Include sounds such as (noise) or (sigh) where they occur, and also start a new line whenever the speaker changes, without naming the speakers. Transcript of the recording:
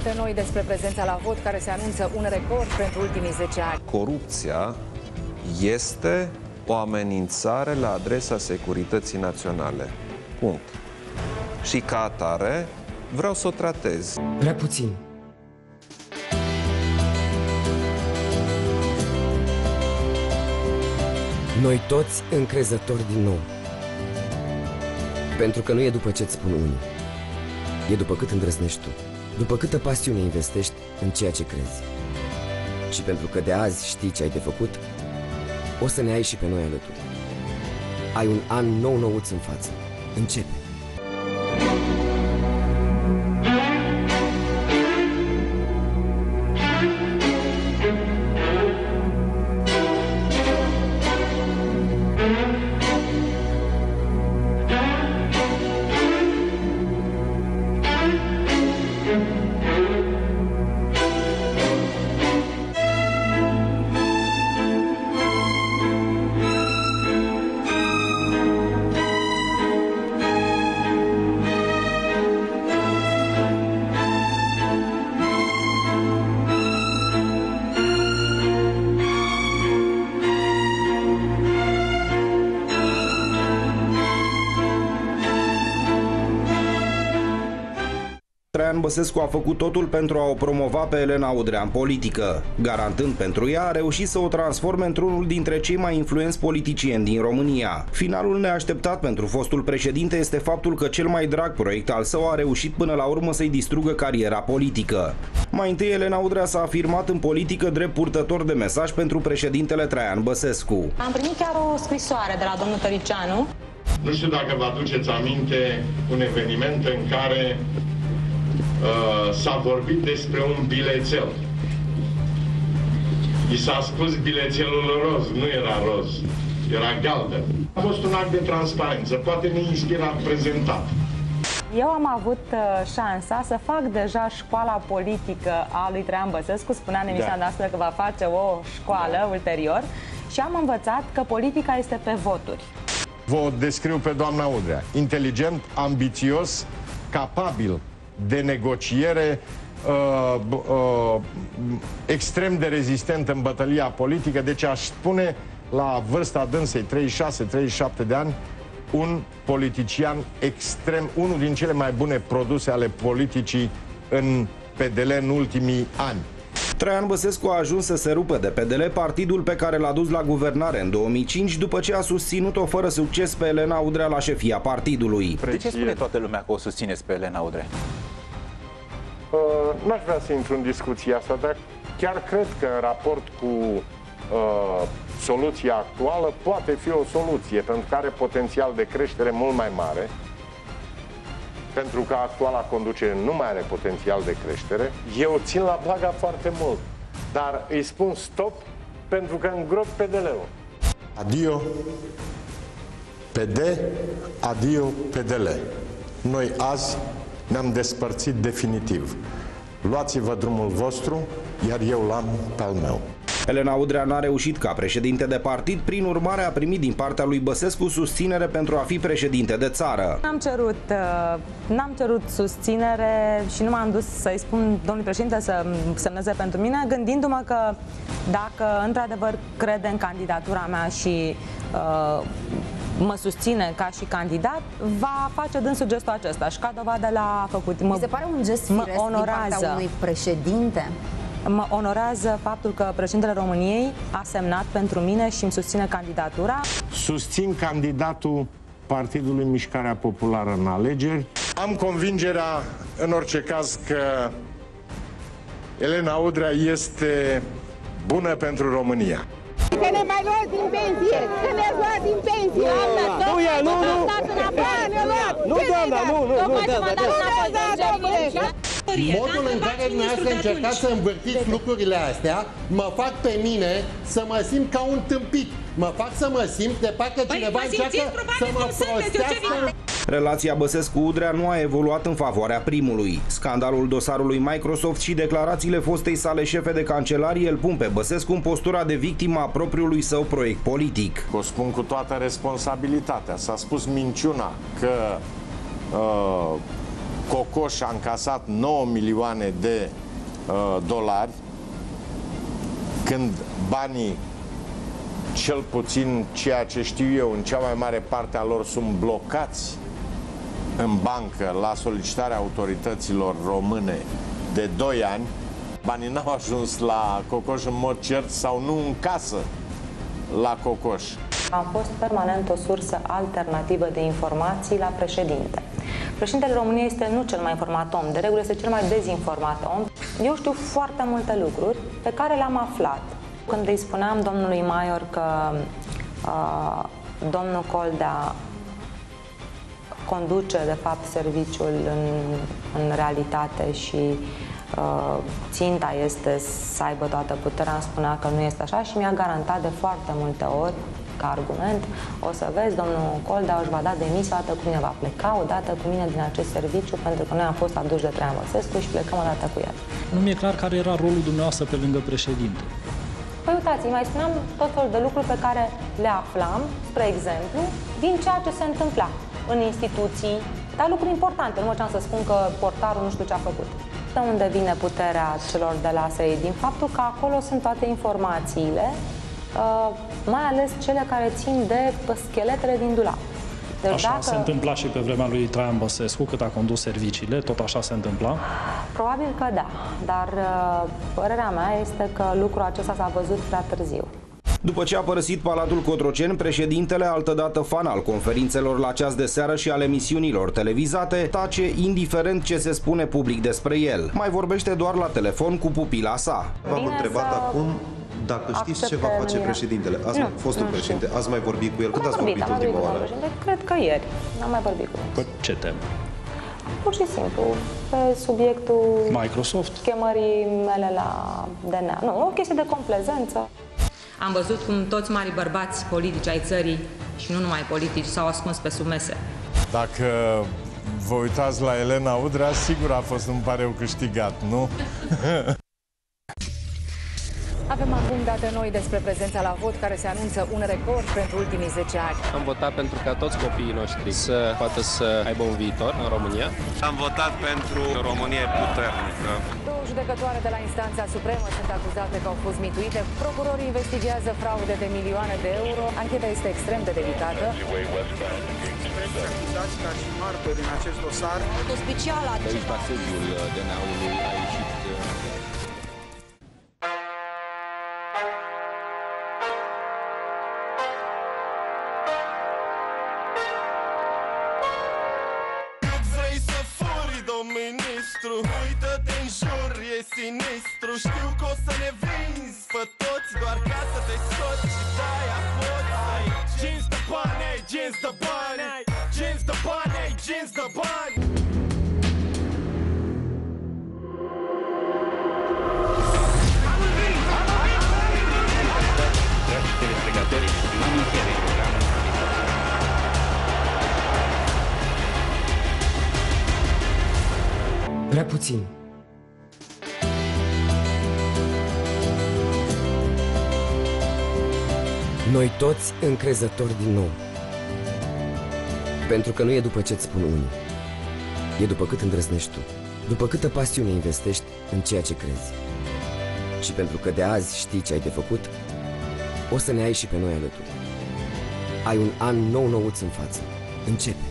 Avem acum date noi despre prezența la vot care se anunță un record pentru ultimii 10 ani.
Corupția este o amenințare la adresa securității naționale. Punct. Și ca atare vreau să o tratez.
Prea puțin. Noi toți încrezători din nou. Pentru că nu e după ce-ți spun unii. E după cât îndrăznești tu. După câtă pasiune investești în ceea ce crezi. Și pentru că de azi știi ce ai de făcut, o să ne ai și pe noi alături. Ai un an nou nouț în față. Începe.
Traian Băsescu a făcut totul pentru a o promova pe Elena Udrea în politică. Garantând pentru ea, a reușit să o transforme într-unul dintre cei mai influenți politicieni din România. Finalul neașteptat pentru fostul președinte este faptul că cel mai drag proiect al său a reușit până la urmă să-i distrugă cariera politică. Mai întâi, Elena Udrea s-a afirmat în politică drept purtător de mesaj pentru președintele Traian Băsescu.
Am primit chiar o scrisoare de la domnul Tăricianu
Nu știu dacă vă aduceți aminte un eveniment în care uh, s-a vorbit despre un bilețel. I s-a spus bilețelul roz, nu era roz, era galben. A fost un act de transparență, poate ne inspira prezentat.
Eu am avut uh, șansa să fac deja școala politică a lui Traian Băsescu, spunea în emisiunea da. noastră că va face o școală da. ulterior și am învățat că politica este pe voturi.
Vă descriu pe doamna Udrea. Inteligent, ambițios, capabil de negociere, uh, uh, extrem de rezistent în bătălia politică, deci aș spune la vârsta dânsei, 36-37 de ani, un politician extrem, unul din cele mai bune produse ale politicii în PDL în ultimii ani.
Traian Băsescu a ajuns să se rupă de PDL, partidul pe care l-a dus la guvernare în 2005, după ce a susținut-o fără succes pe Elena Udrea la șefia partidului.
De ce spune toată lumea că o susțineți pe Elena Udrea?
Uh, n-aș vrea să intru în discuția asta, dar chiar cred că în raport cu uh, soluția actuală poate fi o soluție pentru că are potențial de creștere mult mai mare pentru că actuala conducere nu mai are potențial de creștere. Eu țin la Blaga foarte mult, dar îi spun stop pentru că îngrop PDL-ul. Adio PD, adio PDL. Noi azi ne-am despărțit definitiv. Luați-vă drumul vostru, iar eu l-am pe al meu.
Elena Udrea n-a reușit ca președinte de partid, prin urmare a primit din partea lui Băsescu susținere pentru a fi președinte de țară.
N-am cerut, uh, n-am cerut susținere și nu m-am dus să-i spun domnului președinte să semneze pentru mine, gândindu-mă că dacă într-adevăr crede în candidatura mea și uh, mă susține ca și candidat, va face dânsul gestul acesta și ca dovadă l-a făcut.
Mă, Mi se pare un gest firesc din partea unui președinte?
Mă onorează faptul că președintele României a semnat pentru mine și îmi susține candidatura.
Susțin candidatul Partidului Mișcarea Populară în alegeri. Am convingerea, în orice caz, că Elena Udrea este bună pentru România.
Să ne mai luați din pensie! Să ne luați din pensie!
Nu, ia, nu, nu! Nu, doamna, nu, nu, nu,
nu,
Modul în care dumneavoastră încercați să învârtiți lucrurile astea mă fac pe mine să mă simt ca un tâmpit. Mă fac să mă simt de parcă cineva încearcă să mă prostească.
Relația Băsescu-Udrea nu a evoluat în favoarea primului. Scandalul dosarului Microsoft și declarațiile fostei sale șefe de cancelarie îl pun pe Băsescu în postura de victimă a propriului său proiect politic.
O spun cu toată responsabilitatea. S-a spus minciuna că uh, Cocoș a încasat 9 milioane de uh, dolari, când banii, cel puțin ceea ce știu eu, în cea mai mare parte a lor sunt blocați în bancă la solicitarea autorităților române de 2 ani, banii n-au ajuns la Cocoș în mod cert sau nu în casă la Cocoș.
Am fost permanent o sursă alternativă de informații la președinte. Președintele României este nu cel mai informat om, de regulă este cel mai dezinformat om. Eu știu foarte multe lucruri pe care le-am aflat. Când îi spuneam domnului Maior că uh, domnul Coldea conduce, de fapt, serviciul în, în realitate și uh, ținta este să aibă toată puterea, îmi spunea că nu este așa și mi-a garantat de foarte multe ori ca argument, o să vezi, domnul Coldea își va da demisia, odată cu mine va pleca, odată cu mine din acest serviciu, pentru că noi am fost aduși de Traian Băsescu și plecăm odată cu el.
Nu mi-e clar care era rolul dumneavoastră pe lângă președinte.
Păi uitați, îi mai spuneam tot felul de lucruri pe care le aflam, spre exemplu, din ceea ce se întâmpla în instituții, dar lucruri importante. Nu mă să spun că portarul nu știu ce a făcut. De unde vine puterea celor de la SEI? Din faptul că acolo sunt toate informațiile, uh, mai ales cele care țin de scheletele din dulap.
Deci așa dacă... se întâmpla și pe vremea lui Traian Băsescu, cât a condus serviciile, tot așa se întâmpla?
Probabil că da, dar uh, părerea mea este că lucrul acesta s-a văzut prea târziu.
După ce a părăsit Palatul Cotroceni, președintele, altădată fan al conferințelor la ceas de seară și ale emisiunilor televizate, tace indiferent ce se spune public despre el. Mai vorbește doar la telefon cu pupila sa.
V-am întrebat să... acum dacă știți ce va face președintele. Azi nu, fostul nu președinte, azi mai vorbit cu el. Când ați vorbit, vorbit ultima oară?
Cred că ieri. N-am mai vorbit cu el.
Pe ce temă?
Pur și simplu, pe subiectul
Microsoft.
chemării mele la DNA. Nu, o chestie de complezență.
Am văzut cum toți mari bărbați politici ai țării și nu numai politici s-au ascuns pe sub mese.
Dacă vă uitați la Elena Udrea, sigur a fost un pareu câștigat, nu? (laughs)
Avem acum date noi despre prezența la vot care se anunță un record pentru ultimii 10 ani.
Am votat pentru ca toți copiii noștri să poată să aibă un viitor în România.
Am votat pentru România puternică.
Două judecătoare de la instanța supremă sunt acuzate că au fost mituite. Procurorii investigează fraude de milioane de euro. Ancheta este extrem de delicată.
Acuzați ca și martori în acest dosar.
Special a
Aici, la sediul DNA-ului a ieșit
ministru. Uită-te în jur, e sinistru. Știu că o să ne vinzi pe toți Doar ca să te scoți și de-aia poți Jeans de bani, jeans de bani. Jeans de bani, jeans de bani
Prea puțin. Noi toți încrezători din nou. Pentru că nu e după ce-ți spun unii. E după cât îndrăznești tu. După câtă pasiune investești în ceea ce crezi. Și pentru că de azi știi ce ai de făcut, o să ne ai și pe noi alături. Ai un an nou nouț în față. Începe.